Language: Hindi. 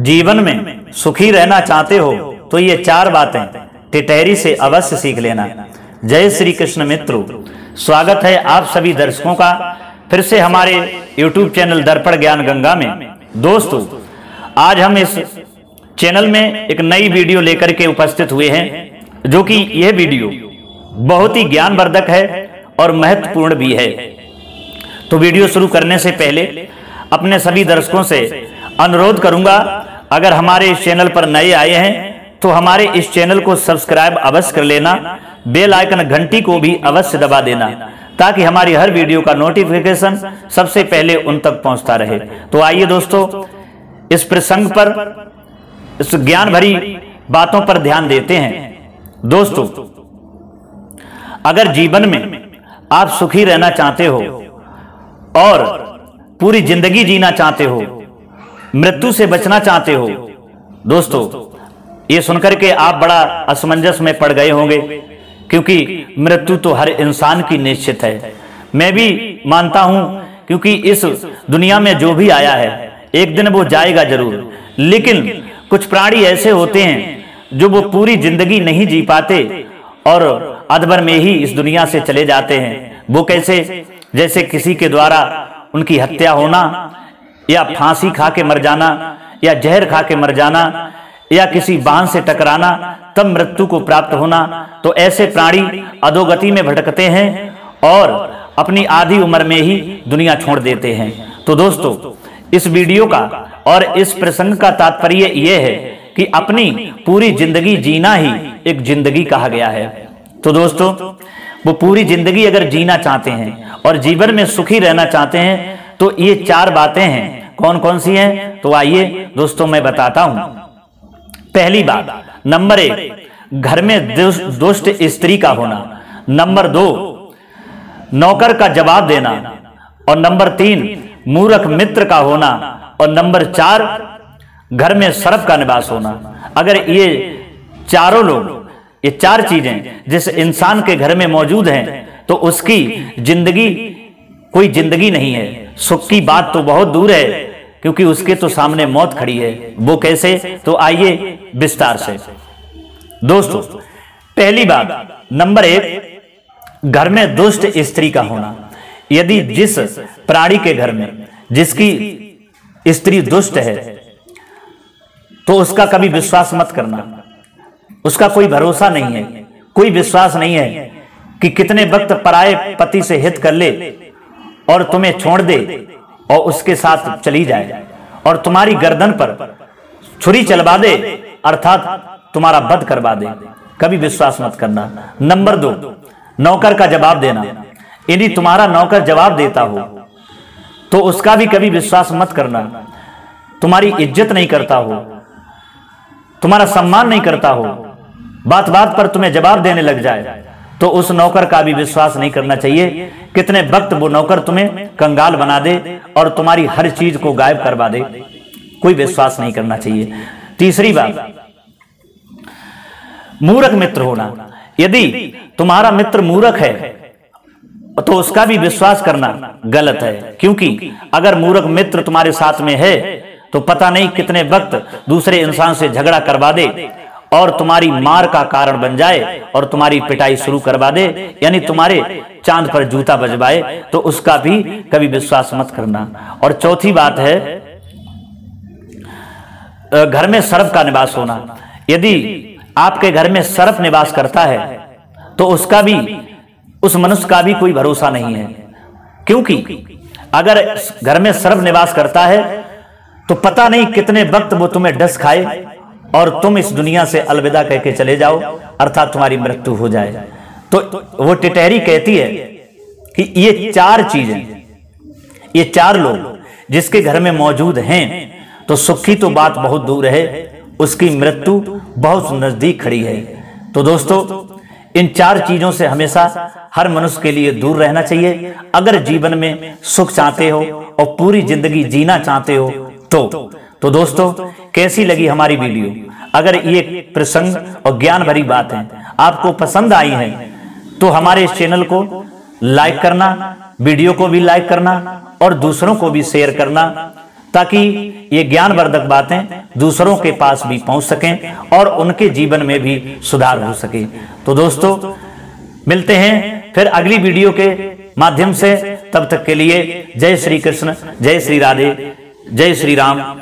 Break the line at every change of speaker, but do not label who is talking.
जीवन में सुखी रहना चाहते हो तो ये चार बातें टिटहरी से अवश्य सीख लेना। जय श्री कृष्ण मित्रों, स्वागत है आप सभी दर्शकों का। फिर से हमारे YouTube चैनल दर्पण ज्ञान गंगा में। दोस्तों, आज हम इस चैनल में एक नई वीडियो लेकर के उपस्थित हुए हैं, जो कि यह वीडियो बहुत ही ज्ञानवर्धक है और महत्वपूर्ण भी है। तो वीडियो शुरू करने से पहले अपने सभी दर्शकों से अनुरोध करूँगा अगर हमारे इस चैनल पर नए आए हैं तो हमारे इस चैनल को सब्सक्राइब अवश्य कर लेना, बेल आइकन घंटी को भी अवश्य दबा देना, ताकि हमारी हर वीडियो का नोटिफिकेशन सबसे पहले उन तक पहुँचता रहे। तो आइए दोस्तों, इस प्रसंग पर, इस ज्ञान भरी बातों पर ध्यान देते हैं। दोस्तों, अगर जीवन में आप सुखी रहना चाहते हो और पूरी ज़िंदगी जीना चाहते हो मृत्यु से बचना चाहते हो। दोस्तों, ये सुनकर के आप बड़ा असमंजस में पड़ गए होंगे, क्योंकि मृत्यु तो हर इंसान की निश्चित है। मैं भी मानता हूँ, क्योंकि इस दुनिया में जो भी आया है, एक दिन वो जाएगा ज़रूर। लेकिन कुछ प्राणी ऐसे होते हैं, जो वो पूरी ज़िंदगी नहीं जी पाते और अधबर में ही इस दुनिया से चले जाते हैं। वो कैसे? जैसे किसी के द्वारा उनकी हत्या होना या फांसी खा के मर जाना, या जहर खा के मर जाना, या किसी बाँध से टकराना, तब मृत्यु को प्राप्त होना तो ऐसे प्राणी अधोगति में भटकते हैं और अपनी आधी उम्र में ही दुनिया छोड़ देते हैं। तो दोस्तों, इस वीडियो का और इस प्रसंग का तात्पर्य यह है कि अपनी पूरी ज़िंदगी जीना ही एक ज़िंदगी कहा गया है। तो दोस्तों, वो पूरी ज़िंदगी अगर जीना चाहते हैं और जीवन में सुखी रहना चाहते हैं तो ये चार बातें हैं। कौन कौन सी हैं? तो आइए दोस्तों मैं बताता हूँ। पहली बात, नंबर एक, घर में दुष्ट स्त्री का होना। नंबर दो, नौकर का जवाब देना। और नंबर तीन, मूर्ख मित्र का होना। और नंबर चार, घर में सर्प का निवास होना। अगर ये चारों लोग, ये चार चीज़ें जिस इंसान के घर में मौजूद हैं तो उसकी ज़िंदगी, कोई ज़िंदगी नहीं है। सुख की बात तो बहुत दूर है, क्योंकि उसके तो सामने मौत खड़ी है। वो कैसे? तो आइए विस्तार से। दोस्तों, पहली बात, नंबर एक, घर में दुष्ट स्त्री का होना। यदि जिस प्राणी के घर में जिसकी स्त्री दुष्ट है तो उसका कभी विश्वास मत करना। उसका कोई भरोसा नहीं है। कोई विश्वास नहीं है कि कितने वक्त पराए पति से हित कर ले और तुम्हें छोड़ दे और उसके साथ चली जाए और तुम्हारी गर्दन पर छुरी चलवा दे, अर्थात तुम्हारा वध करवा दे। कभी विश्वास मत करना। नंबर दो, नौकर का जवाब देना। यदि तुम्हारा नौकर जवाब देता हो तो उसका भी कभी विश्वास मत करना। तुम्हारी इज़्ज़त नहीं करता हो, तुम्हारा सम्मान नहीं करता हो बात बात पर तुम्हें जवाब देने लग जाए तो उस नौकर का भी विश्वास नहीं करना चाहिए। कितने वक्त वो नौकर तुम्हें कंगाल बना दे और तुम्हारी हर चीज़ को गायब करवा दे। कोई विश्वास नहीं करना चाहिए। तीसरी बात, मूर्ख मित्र होना। यदि तुम्हारा मित्र मूर्ख है तो उसका भी विश्वास करना गलत है। क्योंकि अगर मूर्ख मित्र तुम्हारे साथ में है तो पता नहीं कितने वक्त दूसरे इंसान से झगड़ा करवा दे और तुम्हारी मार का कारण बन जाए और तुम्हारी पिटाई शुरू करवा दे, यानी तुम्हारे चाँद पर जूता बजवाए तो उसका भी कभी विश्वास मत करना। और चौथी बात है घर में सर्प का निवास होना। यदि आपके घर में सर्प निवास करता है तो उसका भी, उस मनुष्य का भी कोई भरोसा नहीं है। क्योंकि अगर घर में सर्प निवास करता है तो पता नहीं कितने वक्त वो तुम्हें डस खाए और तुम इस दुनिया से अलविदा कह के चले जाओ, अर्थात तुम्हारी मृत्यु हो जाए। तो वो टिटहरी कहती है कि ये चार चीज़ें, ये चार लोग जिसके घर में मौजूद हैं तो सुखी तो बात बहुत दूर है, उसकी मृत्यु बहुत नज़दीक खड़ी है। तो दोस्तों, इन चार चीज़ों से हमेशा हर मनुष्य के लिए दूर रहना चाहिए। अगर जीवन में सुख चाहते हो और पूरी ज़िंदगी जीना चाहते हो तो तो दोस्तों, कैसी लगी हमारी वीडियो? अगर ये प्रसंग और ज्ञान भरी बात है, आपको पसंद आई है तो हमारे इस चैनल को लाइक करना, वीडियो को भी लाइक करना और दूसरों को भी शेयर करना, ताकि ये ज्ञानवर्धक बातें दूसरों के पास भी पहुँच सकें और उनके जीवन में भी सुधार हो सके। तो दोस्तों, मिलते हैं फिर अगली वीडियो के माध्यम से। तब तक के लिए जय श्री कृष्ण, जय श्री राधे, जय श्री राम।